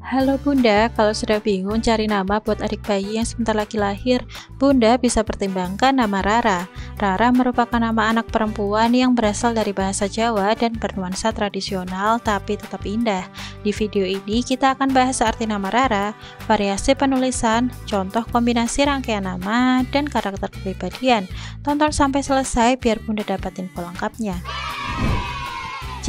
Halo Bunda, kalau sudah bingung cari nama buat adik bayi yang sebentar lagi lahir, Bunda bisa pertimbangkan nama Rara. Rara merupakan nama anak perempuan yang berasal dari bahasa Jawa dan bernuansa tradisional tapi tetap indah. Di video ini kita akan bahas arti nama Rara, variasi penulisan, contoh kombinasi rangkaian nama, dan karakter kepribadian. Tonton sampai selesai biar Bunda dapat info lengkapnya.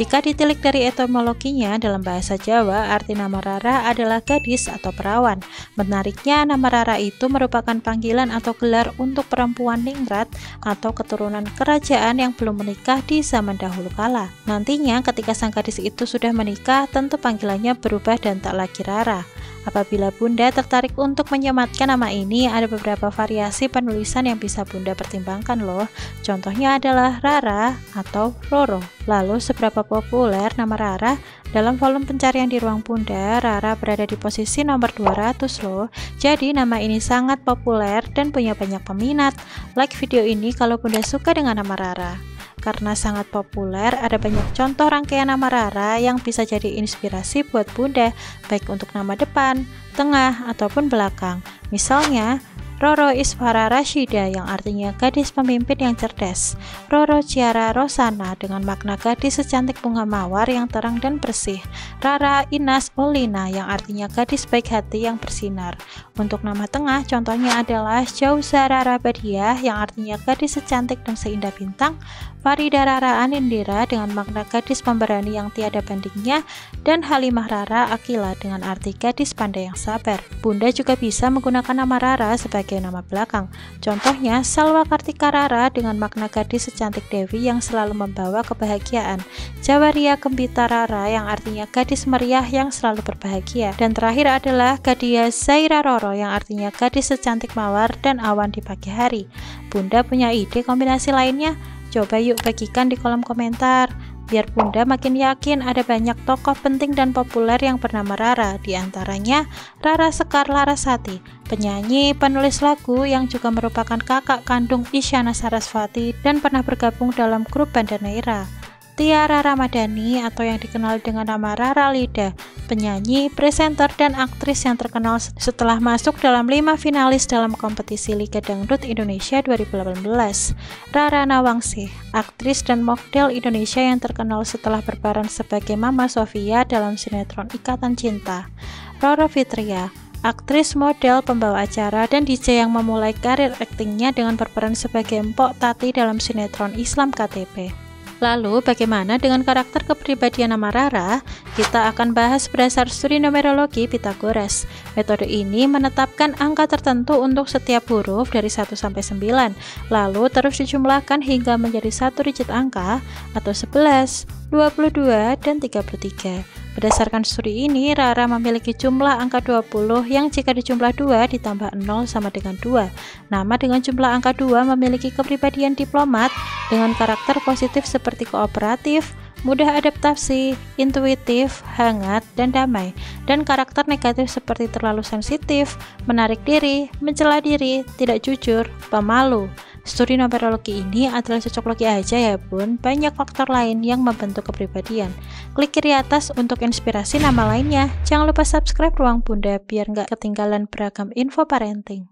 Jika ditilik dari etimologinya dalam bahasa Jawa, arti nama Rara adalah gadis atau perawan. Menariknya, nama Rara itu merupakan panggilan atau gelar untuk perempuan ningrat atau keturunan kerajaan yang belum menikah di zaman dahulu kala. Nantinya, ketika sang gadis itu sudah menikah, tentu panggilannya berubah dan tak lagi Rara. Apabila Bunda tertarik untuk menyematkan nama ini, ada beberapa variasi penulisan yang bisa Bunda pertimbangkan loh. Contohnya adalah Rara atau Roro. Lalu, seberapa populer nama Rara? Dalam volume pencarian di ruang Bunda, Rara berada di posisi nomor 200 loh. Jadi, nama ini sangat populer dan punya banyak peminat. Like video ini kalau Bunda suka dengan nama Rara. Karena sangat populer, ada banyak contoh rangkaian nama Rara yang bisa jadi inspirasi buat Bunda, baik untuk nama depan, tengah, ataupun belakang. Misalnya, Roro Isfara Rashida yang artinya gadis pemimpin yang cerdas. Roro Ciara Rosana dengan makna gadis secantik bunga mawar yang terang dan bersih. Rara Inas Olina yang artinya gadis baik hati yang bersinar. Untuk nama tengah contohnya adalah Jauza Rara Badiah yang artinya gadis secantik dan seindah bintang. Farida Rara Anindira dengan makna gadis pemberani yang tiada bandingnya dan Halimah Rara Akila dengan arti gadis pandai yang sabar. Bunda juga bisa menggunakan nama Rara sebagai sebagai nama belakang. Contohnya, Salwa Kartika Rara dengan makna gadis secantik Dewi yang selalu membawa kebahagiaan. Jawaria Gembita Rara yang artinya gadis meriah yang selalu berbahagia. Dan terakhir adalah Gadia Zaira Roro yang artinya gadis secantik mawar dan awan di pagi hari. Bunda punya ide kombinasi lainnya? Coba yuk bagikan di kolom komentar. Biar Bunda makin yakin ada banyak tokoh penting dan populer yang bernama Rara, di antaranya Rara Sekar Larasati, penyanyi, penulis lagu yang juga merupakan kakak kandung Isyana Sarasvati dan pernah bergabung dalam grup Bandanaira. Tiara Ramadhani atau yang dikenal dengan nama Rara Lida, penyanyi, presenter, dan aktris yang terkenal setelah masuk dalam lima finalis dalam kompetisi Liga Dangdut Indonesia 2018. Rara Nawangsih, aktris dan model Indonesia yang terkenal setelah berperan sebagai Mama Sofia dalam sinetron Ikatan Cinta. Roro Fitria, aktris, model, pembawa acara, dan DJ yang memulai karir aktingnya dengan berperan sebagai Empok Tati dalam sinetron Islam KTP. Lalu, bagaimana dengan karakter kepribadian nama Rara? Kita akan bahas berdasar studi numerologi Pitagoras. Metode ini menetapkan angka tertentu untuk setiap huruf dari 1 sampai 9, lalu terus dijumlahkan hingga menjadi satu digit angka atau 11, 22, dan 33. Berdasarkan studi ini, Rara memiliki jumlah angka 20 yang jika dijumlah 2 ditambah 0 sama dengan 2. Nama dengan jumlah angka 2 memiliki kepribadian diplomat dengan karakter positif seperti kooperatif, mudah adaptasi, intuitif, hangat, dan damai, dan karakter negatif seperti terlalu sensitif, menarik diri, mencela diri, tidak jujur, pemalu. Studi numerologi ini adalah cocok logi aja ya bun, banyak faktor lain yang membentuk kepribadian. Klik kiri atas untuk inspirasi nama lainnya. Jangan lupa subscribe Ruang Bunda biar nggak ketinggalan beragam info parenting.